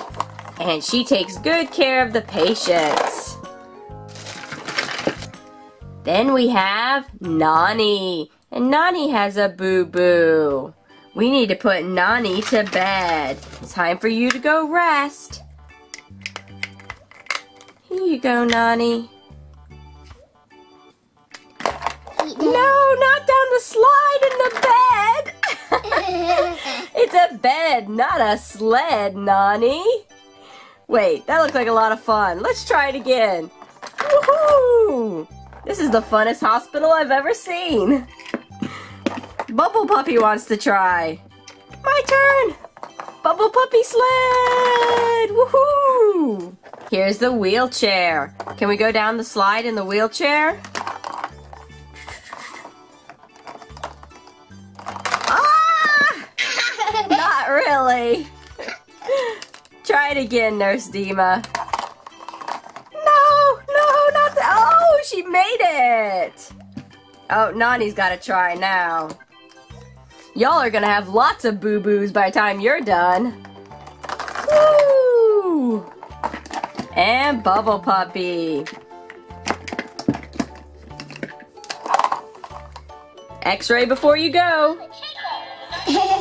and she takes good care of the patients. Then we have Nonny, and Nonny has a boo-boo. We need to put Nonny to bed. Time for you to go rest. Here you go, Nonny. No, not down the slide in the bed. it's a bed, not a sled, Nonny. Wait, that looked like a lot of fun. Let's try it again. Woohoo! This is the funnest hospital I've ever seen. Bubble Puppy wants to try. My turn. Bubble Puppy sled. Woohoo! Here's the wheelchair. Can we go down the slide in the wheelchair? Ah! Not really. Try it again, Nurse Deema. No, no, not the. Oh, she made it. Oh, Nonny's got to try now. Y'all are gonna have lots of boo boos by the time you're done. Woo! And Bubble Puppy. X-ray before you go. Welcome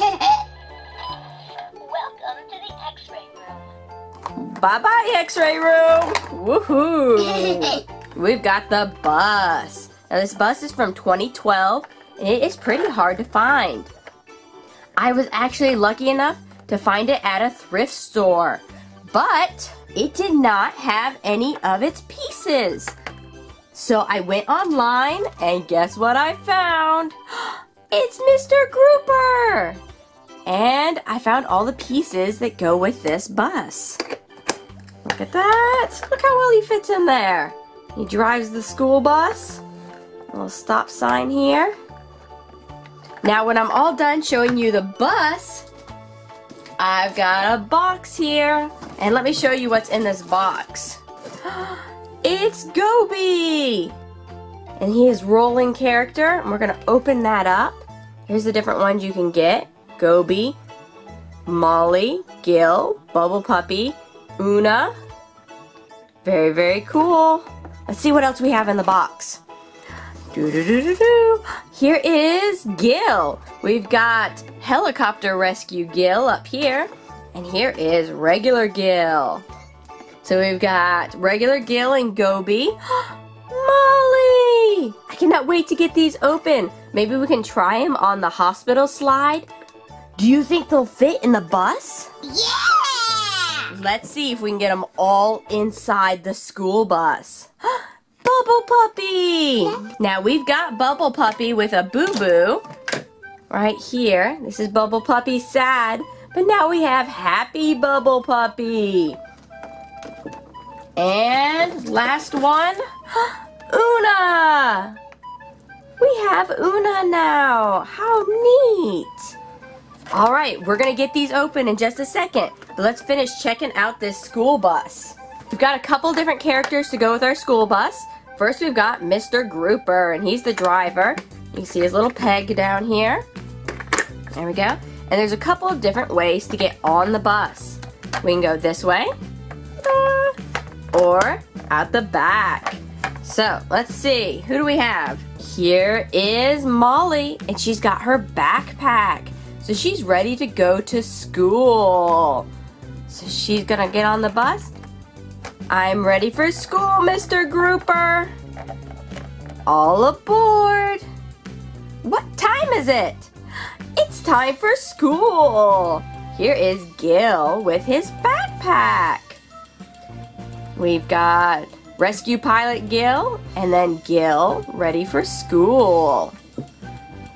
to the X-ray room. Bye-bye, X-ray room. Woohoo! We've got the bus. Now this bus is from 2012, and it is pretty hard to find. I was actually lucky enough to find it at a thrift store, but it did not have any of its pieces. So I went online, and guess what I found? It's Mr. Grouper! And I found all the pieces that go with this bus. Look at that. Look how well he fits in there. He drives the school bus. A little stop sign here. Now when I'm all done showing you the bus, I've got a box here. And let me show you what's in this box. It's Goby! And he is rolling character. And we're going to open that up. Here's the different ones you can get. Goby, Molly, Gil, Bubble Puppy, Oona. Very, very cool. Let's see what else we have in the box. Doo -doo -doo -doo -doo. Here is Gil. We've got helicopter rescue Gil up here. And here is regular Gil. So we've got regular Gil and Goby. Molly! I cannot wait to get these open. Maybe we can try them on the hospital slide. Do you think they'll fit in the bus? Yeah! Let's see if we can get them all inside the school bus. Bubble Puppy! Now we've got Bubble Puppy with a boo-boo right here. This is Bubble Puppy sad, but now we have Happy Bubble Puppy. And last one, Oona! We have Oona now. How neat! All right, we're gonna get these open in just a second, but let's finish checking out this school bus. We've got a couple different characters to go with our school bus. First, we've got Mr. Grouper, and he's the driver. You can see his little peg down here. There we go. And there's a couple of different ways to get on the bus. We can go this way, or out the back. So, let's see. Who do we have? here is Molly, and she's got her backpack. So she's ready to go to school. So she's gonna get on the bus. I'm ready for school, Mr. Grouper. All aboard. What time is it? It's time for school. Here is Gil with his backpack. We've got rescue pilot Gil and then Gil ready for school.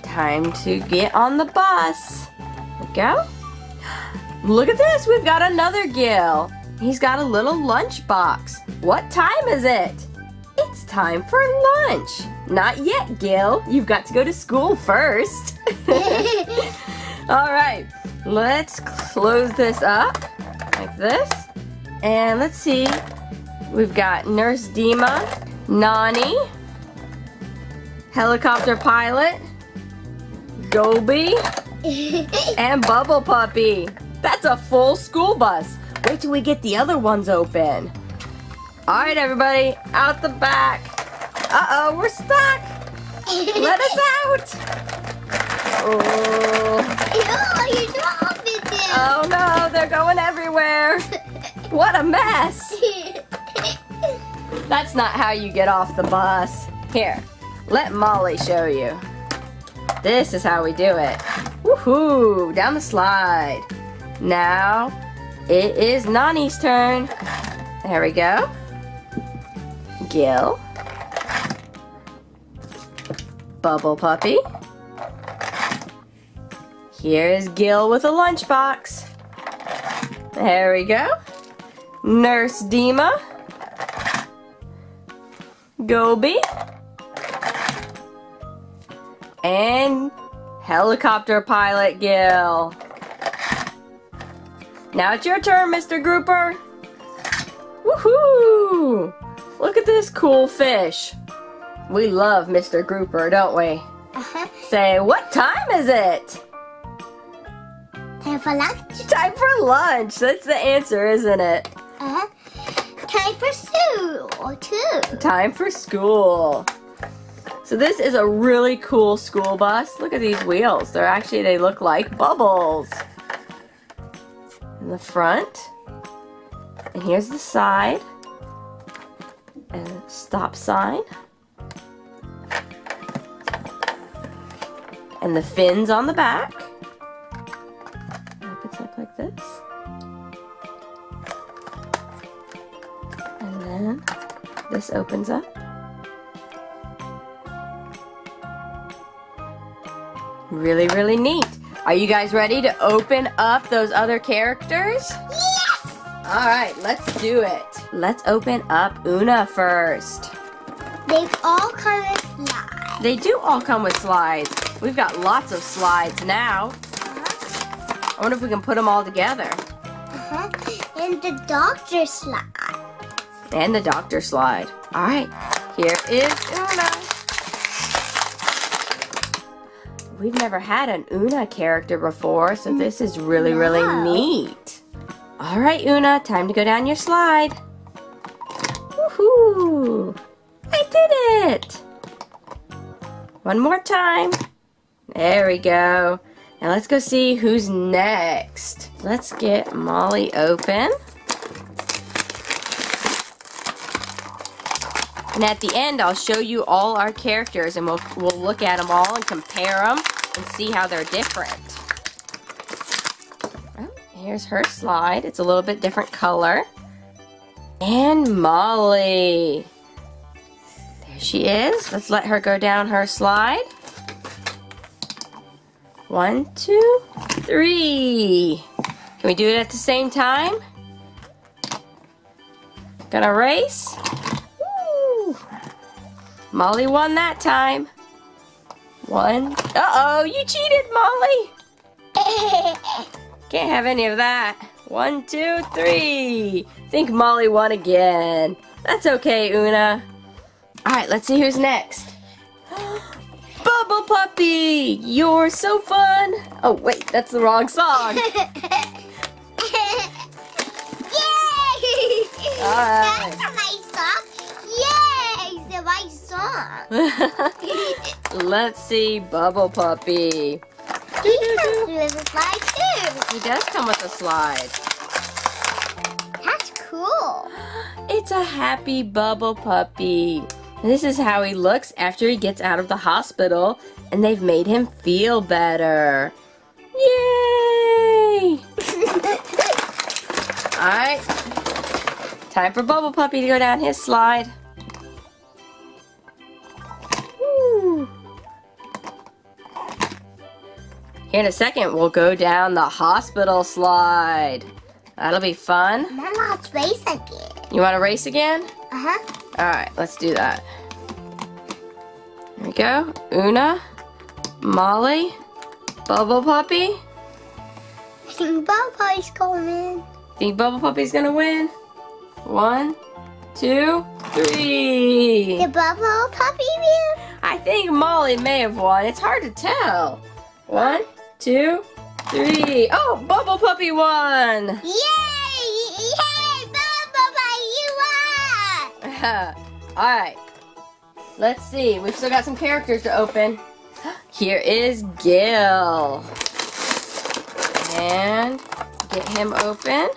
Time to get on the bus. Go. Look at this, we've got another Gil. He's got a little lunch box. What time is it? It's time for lunch. Not yet, Gil. You've got to go to school first. All right, let's close this up like this. And let's see, we've got Nurse Deema, Nonny, helicopter pilot, Goby, and Bubble Puppy. That's a full school bus. Wait till we get the other ones open. All right, everybody, out the back. Uh-oh, we're stuck. Let us out. Oh. You're dropping them. oh no, they're going everywhere. What a mess. That's not how you get off the bus. Here, let Molly show you. This is how we do it. Woohoo! Down the slide. Now, it is Nonny's turn. There we go. Gil. Bubble Puppy. Here is Gil with a lunchbox. There we go. Nurse Deema. Goby. And helicopter pilot Gil. Now it's your turn, Mr. Grouper. Woohoo! Look at this cool fish. We love Mr. Grouper, don't we? Uh-huh. Say, what time is it? Time for lunch. Time for lunch. That's the answer, isn't it? Uh-huh. Time for school, too. Time for school. So this is a really cool school bus. Look at these wheels. They're actually, they look like bubbles. In the front. And here's the side. And stop sign. And the fins on the back. Opens up like this. And then this opens up. Really, really neat. Are you guys ready to open up those other characters? Yes! All right, let's do it. Let's open up Oona first. They've all come with slides. They do all come with slides. We've got lots of slides now. I wonder if we can put them all together. Uh-huh. And the doctor slide. And the doctor slide. All right, here is Oona. We've never had an Oona character before, so this is really, really neat. All right, Oona, time to go down your slide. Woohoo! I did it! One more time. There we go. Now let's go see who's next. Let's get Molly open. And at the end, I'll show you all our characters and we'll, we'll look at them all and compare them and see how they're different. Oh, here's her slide. It's a little bit different color. And Molly. There she is. Let's let her go down her slide. One, two, three. Can we do it at the same time? Gonna race? Molly won that time. One. Uh-oh, you cheated, Molly. Can't have any of that. One, two, three. Think Molly won again. That's okay, Oona. All right, let's see who's next. Bubble Puppy, you're so fun. Oh, wait, that's the wrong song. Yay! Alright. That's a nice song. Song. Let's see Bubble Puppy. He comes with a slide too. He does come with a slide. That's cool. It's a happy Bubble Puppy. This is how he looks after he gets out of the hospital and they've made him feel better. Yay! Alright. Time for Bubble Puppy to go down his slide. Here in a second, we'll go down the hospital slide. That'll be fun. Now let's race again. You want to race again? Uh huh. Alright, let's do that. Here we go. Oona, Molly, Bubble Puppy. I think Bubba's coming. Think Bubble Puppy's gonna win? One, two, three. The Bubble Puppy win. I think Molly may have won. It's hard to tell. One, two, three. Oh, Bubble Puppy won! Yay! Yay! Bubble Puppy, you won! Alright. Let's see. We've still got some characters to open. Here is Gil. And get him open.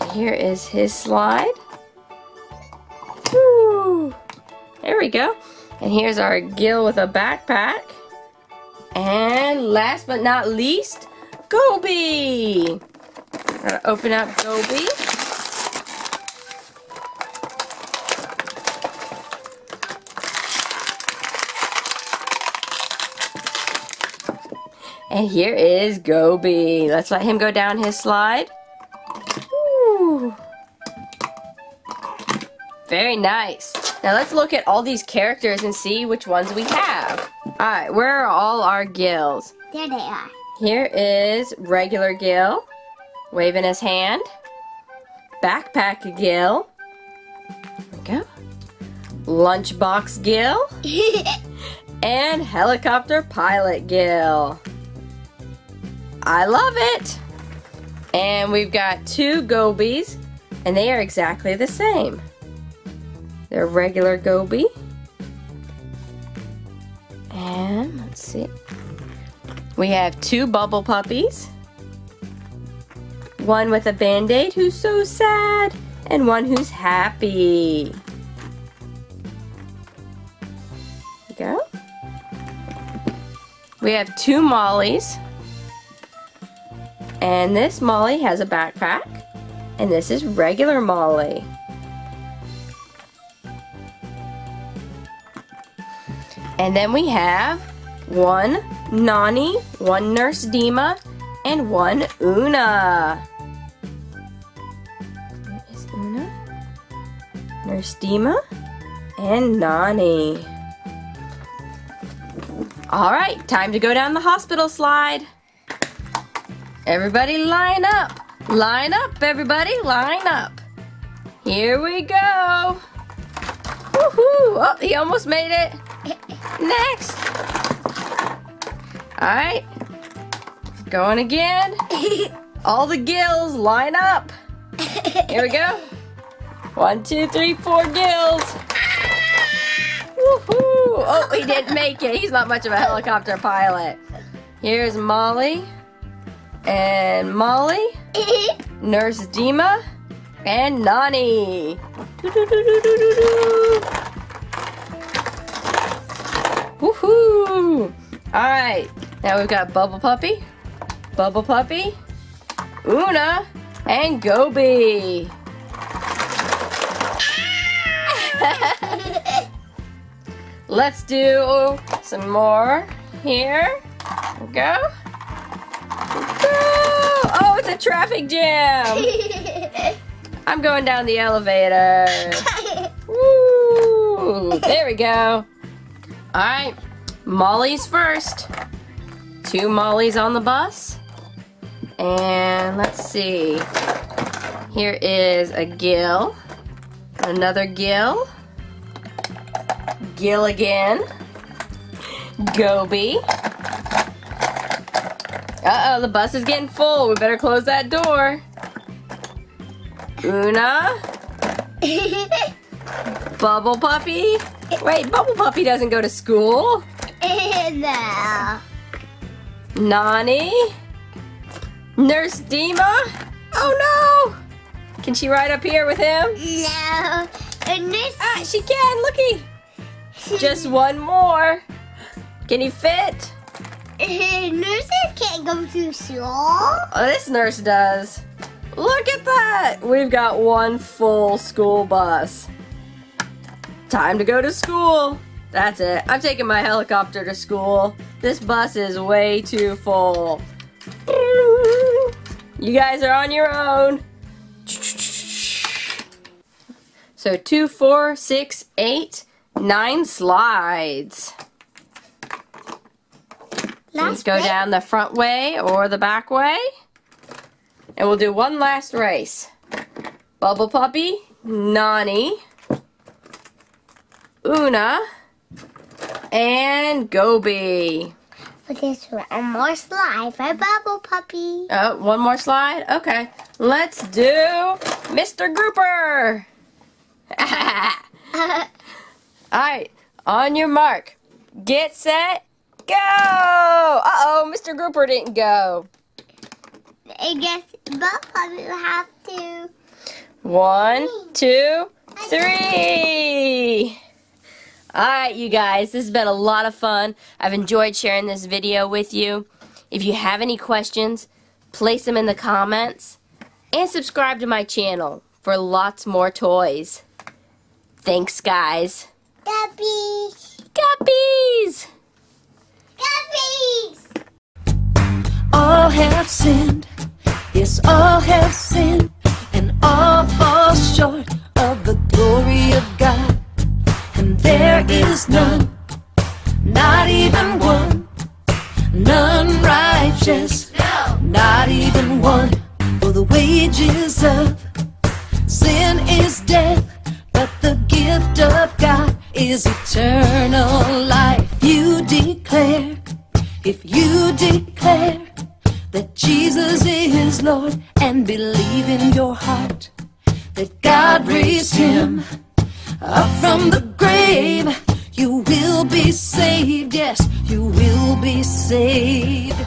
And here is his slide. Woo. There we go. And here's our Gil with a backpack. And last but not least, Goby. Gotta open up Goby. And here is Goby. Let's let him go down his slide. Woo. Very nice. Now let's look at all these characters and see which ones we have. Alright, where are all our gills? There they are. Here is regular Gil, waving his hand. Backpack Gil. There we go. Lunchbox Gil. and helicopter pilot Gil. I love it. And we've got two Gobies, and they are exactly the same. They're regular Goby. And let's see. We have two bubble puppies. One with a band-aid who's so sad, and one who's happy. Go. We have two Mollies. And this Molly has a backpack. And this is regular Molly. And then we have one Nonny, one Nurse Deema, and one Oona. There is Oona, Nurse Deema, and Nonny. Alright, time to go down the hospital slide. Everybody line up. Line up, everybody, line up. Here we go. Woohoo! Oh, he almost made it. Next. Alright. Going again. All the gills line up. Here we go. One, two, three, four gills. Woohoo! Oh, he didn't make it. He's not much of a helicopter pilot. Here's Molly. And Molly. Nurse Deema. And Nonny. Doo-doo-doo-doo-doo-doo. Woohoo! Alright, now we've got Bubble Puppy, Bubble Puppy, Oona, and Goby. Let's do some more here. We go. Go! Oh, it's a traffic jam! I'm going down the elevator. Woo! There we go. Alright, Molly's first. Two Molly's on the bus. And let's see. Here is a Gil. Another Gil. Gil again. Goby. Uh-oh, the bus is getting full. We better close that door. Oona. Bubble Puppy? Wait, Bubble Puppy doesn't go to school. no. Nonny? Nurse Deema? Oh no! Can she ride up here with him? No. And this Ah, she can, looky! Just one more. Can he fit? nurses can't go to school. Oh, this nurse does. Look at that! We've got one full school bus. Time to go to school. That's it. I'm taking my helicopter to school. This bus is way too full. You guys are on your own. So two, four, six, eight, nine slides. Let's go down the front way or the back way. And we'll do one last race. Bubble Puppy, Nonny, Oona, and Goby. But there's one more slide for Bubble Puppy. Oh, one more slide? Okay. Let's do Mr. Grouper. Alright, on your mark. Get set, go! Uh-oh, Mr. Grouper didn't go. I guess Bubble Puppy will have to. One, two, three. Alright, you guys, this has been a lot of fun. I've enjoyed sharing this video with you. If you have any questions, place them in the comments. And subscribe to my channel for lots more toys. Thanks, guys. Guppies. Guppies! Guppies. all have sinned. Yes, all have sinned, and all fall short of the glory of God. And there is none, not even one, none righteous, not even one. For the wages of sin is death, but the gift of God is eternal life. You declare, if you declare that Jesus is Lord and believe in your heart that God raised him up from the grave, you will be saved. Yes, you will be saved.